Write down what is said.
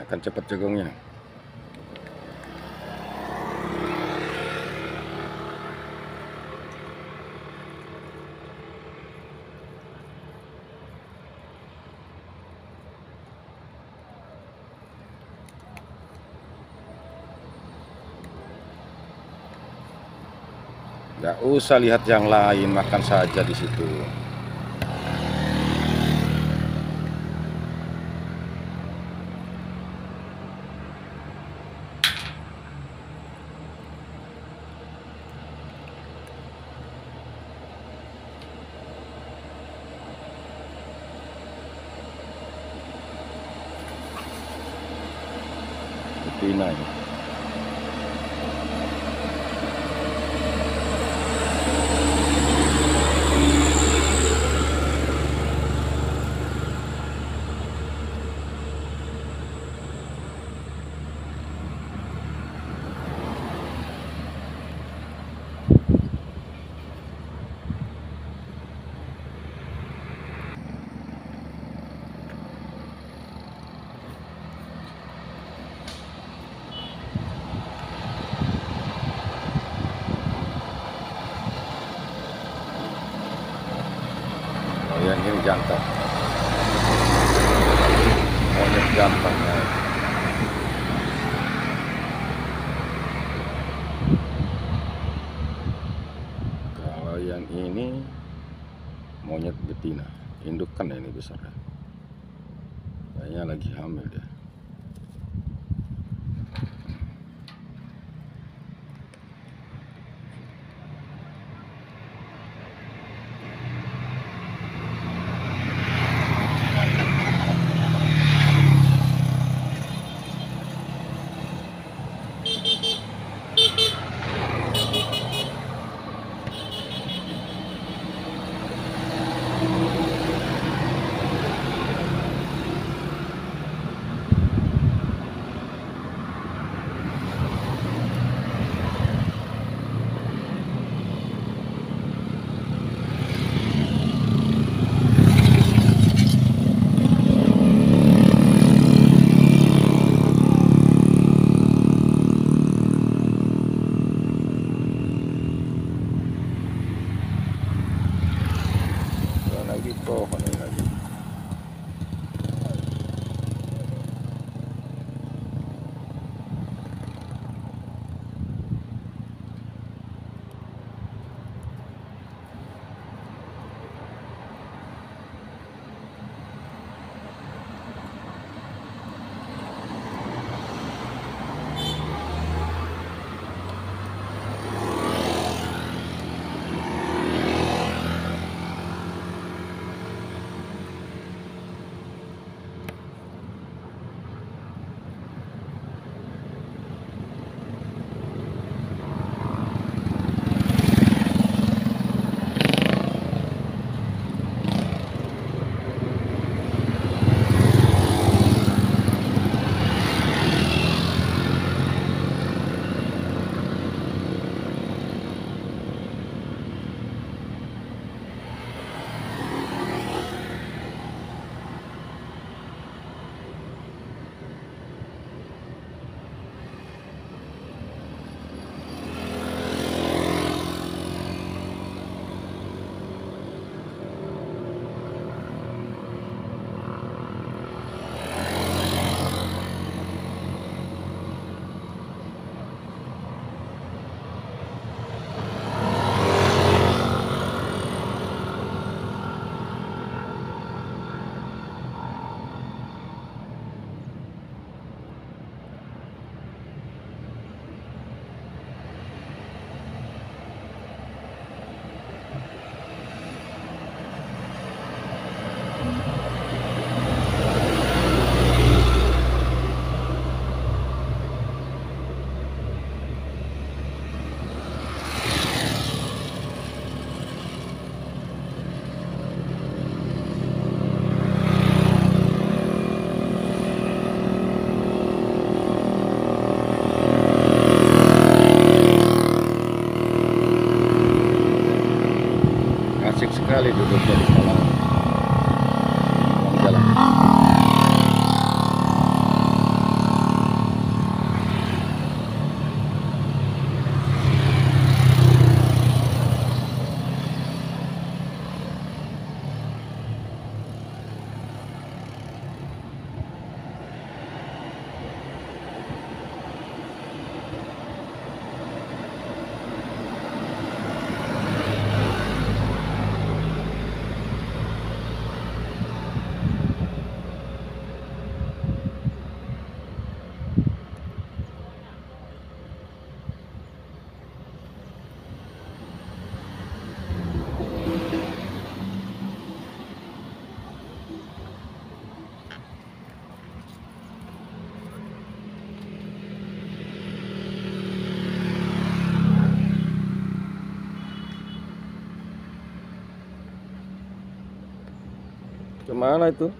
akan cepat jagungnya Gak usah lihat yang lain, makan saja di situ. 59 yang ini jantan oh, जानता jantan ya. kalau yang ini monyet betina. Indukan ya ini besar. Kayaknya lagi hamil ya sekali duduknya di kolam Mana itu?